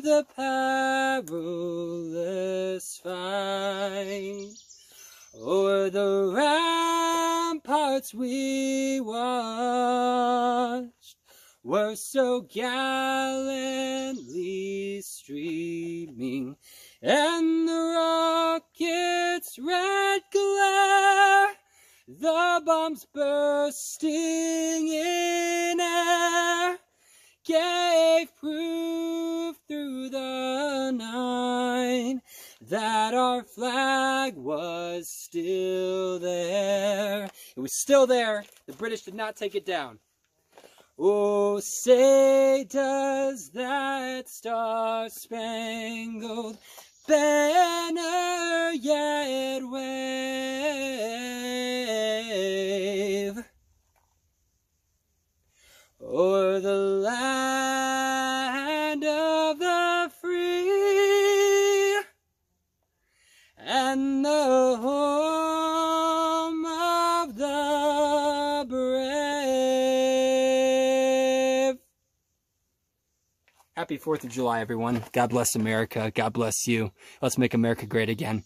the perilous fight. O'er the ramparts we watched were so gallantly streaming and the rocket's red glare, the bombs bursting in air, gave proof night that our flag was still there. It was still there. The British did not take it down. Oh, say does that star-spangled banner yet wave o'er the land the home of the brave. Happy 4th of July, everyone. God bless America. God bless you. Let's make America great again.